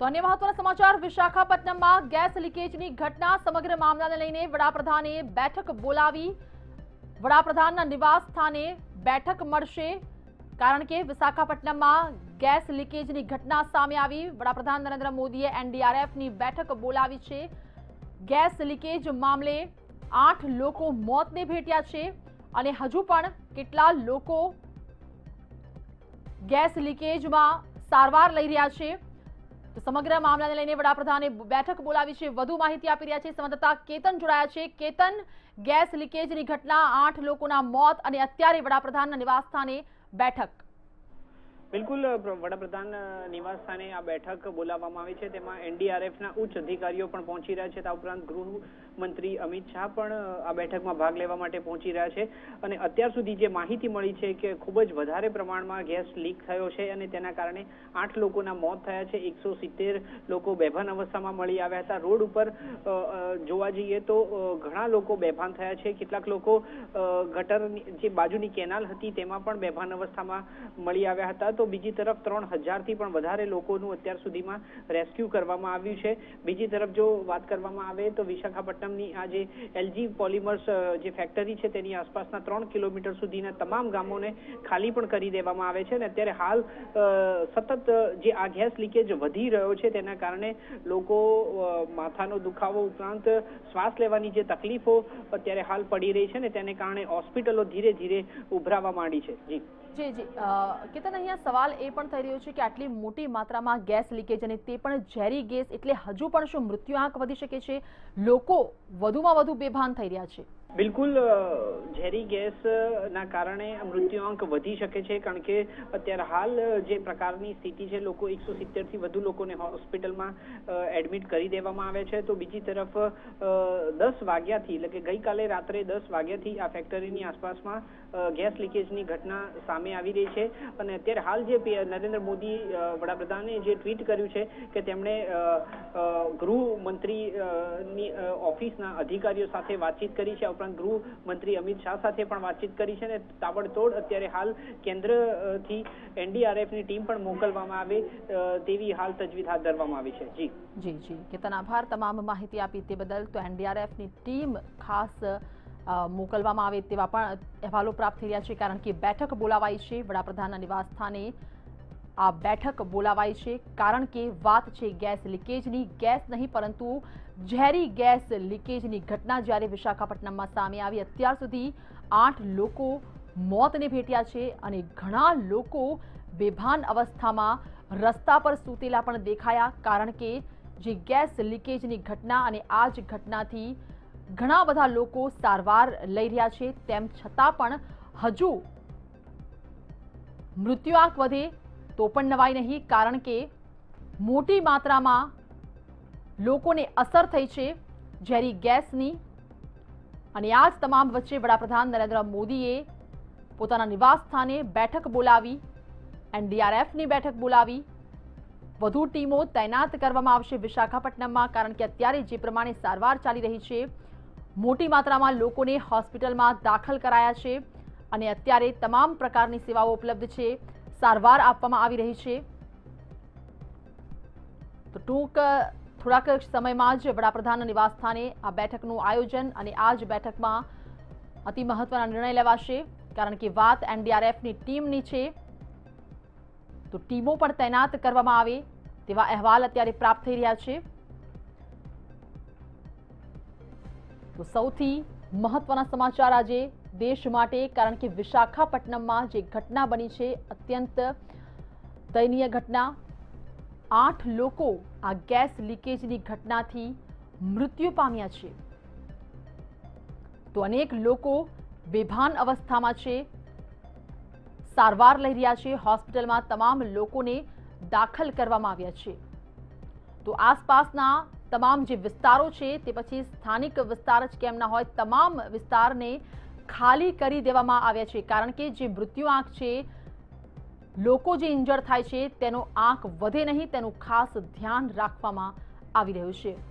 તો અન્ય મહત્વના સમાચાર, વિશાખાપટ્ટનમમાં ગેસ લીકેજની ઘટના સમગ્ર મામલાને લઈને વડાપ્રધાને બેઠક બોલાવી. વડાપ્રધાનના નિવાસ સ્થાને બેઠક મળશે. કારણ કે વિશાખાપટ્ટનમમાં ગેસ લીકેજની ઘટના સામે આવી. વડાપ્રધાન નરેન્દ્ર મોદીએ એનડીઆરએફની બેઠક બોલાવી છે. ગેસ લીકેજ મામલે આઠ લોકો મોતને ભેટ્યા છે અને હજુ પણ કેટલા લોકો ગેસ લીકેજમાં સારવાર લઈ રહ્યા છે. તો સમગ્ર મામલાને લઈને વડાપ્રધાને બેઠક બોલાવી છે. વધુ માહિતી આપી રહ્યા છે. સંવાદદાતા કેતન જોડાયા છે. કેતન, ગેસ લીકેજની ઘટના, આઠ લોકોના મોત અને અત્યારે વડાપ્રધાનના નિવાસસ્થાને બેઠક. બિલકુલ વડાપ્રધાન નિવાસ સ્થાને આ બેઠક બોલાવવામાં આવી છે. તેમાં એનડીઆરએફના ઉચ્ચ અધિકારીઓ પણ પહોંચી રહ્યા છે. આ ઉપરાંત ગૃહમંત્રી અમિત શાહ પણ આ બેઠકમાં ભાગ લેવા માટે પહોંચી રહ્યા છે. અને અત્યાર સુધી જે માહિતી મળી છે કે ખૂબ જ વધારે પ્રમાણમાં ગેસ લીક થયો છે અને તેના કારણે આઠ લોકોના મોત થયા છે. એકસો સિત્તેર લોકો બેભાન અવસ્થામાં મળી આવ્યા હતા. રોડ ઉપર જોવા જઈએ તો ઘણા લોકો બેભાન થયા છે. કેટલાક લોકો ગટરની જે બાજુની કેનાલ હતી તેમાં પણ બેભાન અવસ્થામાં મળી આવ્યા હતા. તો બીજી તરફ ત્રણ હજારથી પણ વધારે લોકોનું અત્યાર સુધીમાં રેસ્ક્યુ કરવામાં આવ્યું છે. બીજી તરફ જો વાત કરવામાં આવે તો વિશાખાપટ્ટનમની આ જે એલજી પોલિમર્સ જે ફેક્ટરી છે તેની આસપાસના ત્રણ કિલોમીટર સુધીના તમામ ગામોને ખાલી પણ કરી દેવામાં આવે છે અને અત્યારે હાલ સતત જે આ ગેસ લીકેજ વધી રહ્યો છે તેના કારણે લોકો માથાનો દુખાવો ઉપરાંત શ્વાસ લેવાની જે તકલીફો અત્યારે હાલ પડી રહી છે ને તેને કારણે હોસ્પિટલો ધીરે ધીરે ઉભરાવા માંડી છે. જી. જી જી. કેતન, અહીંયા સવાલ એ પણ થઈ રહ્યો છે કે આટલી મોટી માત્રામાં ગેસ લીકેજ અને તે પણ ઝેરી ગેસ એટલે હજુ પણ શું મૃત્યુ આંક વધી શકે છે? લોકો વધુમાં વધુ બેભાન થઈ રહ્યા છે. બિલકુલ ઝેરી ગેસ ના કારણે મૃત્યુઆંક વધી શકે છે, કારણ કે અત્યારે હાલ જે પ્રકારની સ્થિતિ છે, લોકો એકસો સિત્તેરથી વધુ લોકોને હોસ્પિટલમાં એડમિટ કરી દેવામાં આવે છે. તો બીજી તરફ દસ વાગ્યાથી, એટલે કે ગઈકાલે રાત્રે દસ વાગ્યાથી આ ફેક્ટરીની આસપાસમાં ગેસ લીકેજની ઘટના સામે આવી રહી છે. અને અત્યારે હાલ જે નરેન્દ્ર મોદી વડાપ્રધાને જે ટ્વીટ કર્યું છે કે તેમણે ગૃહમંત્રીની ઓફિસના અધિકારીઓ સાથે વાતચીત કરી છે ઉપરાંત ગૃહ મંત્રી અમિત શાહ સાથે પણ વાતચીત કરી છે અને તાબડતોડ અત્યારે હાલ કેન્દ્રથી એનડીઆરએફની ટીમ પણ મોકલવામાં આવે તેવી હાલ તજવીજ હાથ ધરવામાં આવી છે. જી. જી જી. કેતન, આભાર. તમામ માહિતી આપી તે બદલ તો એનડીઆરએફની ટીમ ખાસ મોકલવામાં આવે તેવા પણ અહેવાલો પ્રાપ્ત થઈ રહ્યા છે, કારણ કે બેઠક બોલાવાઈ છે. વડાપ્રધાનના નિવાસ સ્થાને આ બેઠક બોલાવાઈ છે કારણ કે વાત છે ગેસ લીકેજની. ગેસ નહીં, પરંતુ ઝેરી ગેસ લીકેજની ઘટના જ્યારે વિશાખાપટ્ટનમમાં સામે આવી, અત્યાર સુધી આઠ લોકો મોતને ભેટ્યા છે અને ઘણા લોકો બેભાન અવસ્થામાં રસ્તા પર સૂતેલા પણ દેખાયા કારણ કે જે ગેસ લીકેજની ઘટના અને આ જ ઘટનાથી ઘણા બધા લોકો સારવાર લઈ રહ્યા છે. તેમ છતાં પણ હજુ મૃત્યુઆંક વધે તો પણ નવાઈ નહીં, કારણ કે મોટી માત્રામાં લોકોને અસર થઈ છે ઝેરી ગેસની. અને આ જ તમામ વચ્ચે વડાપ્રધાન નરેન્દ્ર મોદીએ પોતાના નિવાસ સ્થાને બેઠક બોલાવી, એનડીઆરએફની બેઠક બોલાવી. વધુ ટીમો તૈનાત કરવામાં આવશે વિશાખાપટ્ટનમમાં, કારણ કે અત્યારે જે પ્રમાણે સારવાર ચાલી રહી છે, મોટી માત્રામાં લોકોને હોસ્પિટલમાં દાખલ કરાયા છે. અને અત્યારે તમામ પ્રકારની સેવાઓ ઉપલબ્ધ છે. સારવાર આપવામાં આવી રહી છે. તો ટૂંક, થોડાક સમયમાં જ વડાપ્રધાનના નિવાસ સ્થાને આ બેઠકનું આયોજન અને આ જ બેઠકમાં અતિ મહત્વના નિર્ણય લેવાશે. કારણ કે વાત એનડીઆરએફની ટીમની છે. તો ટીમો પણ તૈનાત કરવામાં આવે તેવા અહેવાલ અત્યારે પ્રાપ્ત થઈ રહ્યા છે. તો સૌથી મહત્વના સમાચાર આજે દેશ માટે, કારણ કે વિશાખાપટ્ટનમમાં જે ઘટના બની છે, અત્યંત દયનીય ઘટના. આઠ લોકો આ ગેસ લીકેજની ઘટનાથી મૃત્યુ પામ્યા છે. તો અનેક લોકો બેભાન અવસ્થામાં છે. સારવાર લઈ રહ્યા છે. હોસ્પિટલમાં તમામ લોકોને દાખલ કરવામાં આવ્યા છે. તો આસપાસના તમામ જે વિસ્તારો છે, તે પછી સ્થાનિક વિસ્તાર જ કેમ ના હોય, તમામ વિસ્તારને ખાલી કરી દેવામાં આવ્યા છે. કારણ કે જે મૃત્યુ આંક છે, લોકો જે ઇન્જર્ડ થાય છે, તેનો આંક વધે નહીં, તેનું ખાસ ધ્યાન રાખવામાં આવી રહ્યું છે.